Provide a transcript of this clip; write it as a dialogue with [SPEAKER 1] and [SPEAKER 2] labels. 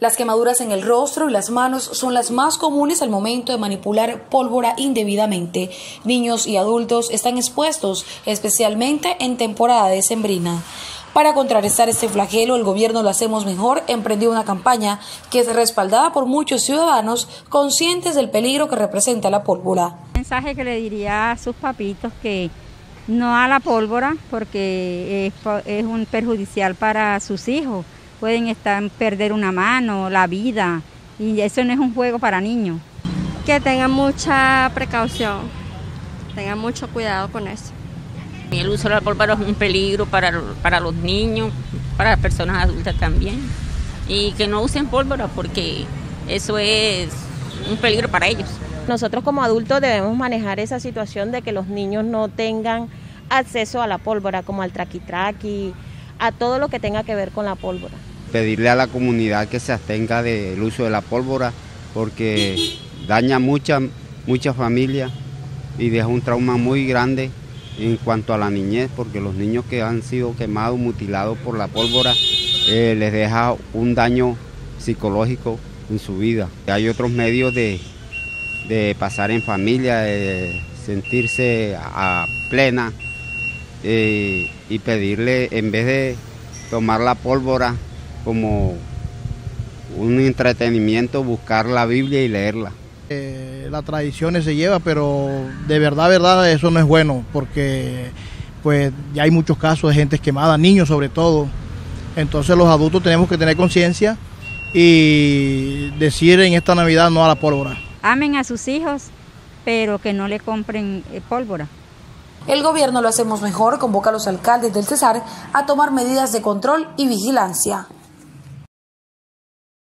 [SPEAKER 1] Las quemaduras en el rostro y las manos son las más comunes al momento de manipular pólvora indebidamente. Niños y adultos están expuestos, especialmente en temporada de sembrina. Para contrarrestar este flagelo, el gobierno Lo Hacemos Mejor emprendió una campaña que es respaldada por muchos ciudadanos conscientes del peligro que representa la pólvora.
[SPEAKER 2] mensaje que le diría a sus papitos que no a la pólvora porque es, es un perjudicial para sus hijos pueden estar, perder una mano, la vida, y eso no es un juego para niños.
[SPEAKER 3] Que tengan mucha precaución, tengan mucho cuidado con eso.
[SPEAKER 4] El uso de la pólvora es un peligro para, para los niños, para las personas adultas también, y que no usen pólvora porque eso es un peligro para ellos.
[SPEAKER 5] Nosotros como adultos debemos manejar esa situación de que los niños no tengan acceso a la pólvora, como al traquitraqui, a todo lo que tenga que ver con la pólvora.
[SPEAKER 6] Pedirle a la comunidad que se abstenga del uso de la pólvora porque daña muchas mucha familias y deja un trauma muy grande en cuanto a la niñez, porque los niños que han sido quemados, mutilados por la pólvora, eh, les deja un daño psicológico en su vida. Hay otros medios de, de pasar en familia, de sentirse a plena eh, y pedirle, en vez de tomar la pólvora como un entretenimiento, buscar la Biblia y leerla.
[SPEAKER 7] Eh, la tradición se lleva, pero de verdad, verdad, eso no es bueno, porque pues ya hay muchos casos de gente quemada, niños sobre todo. Entonces los adultos tenemos que tener conciencia y decir en esta Navidad no a la pólvora.
[SPEAKER 2] Amen a sus hijos, pero que no le compren eh, pólvora.
[SPEAKER 1] El gobierno lo hacemos mejor, convoca a los alcaldes del Cesar a tomar medidas de control y vigilancia.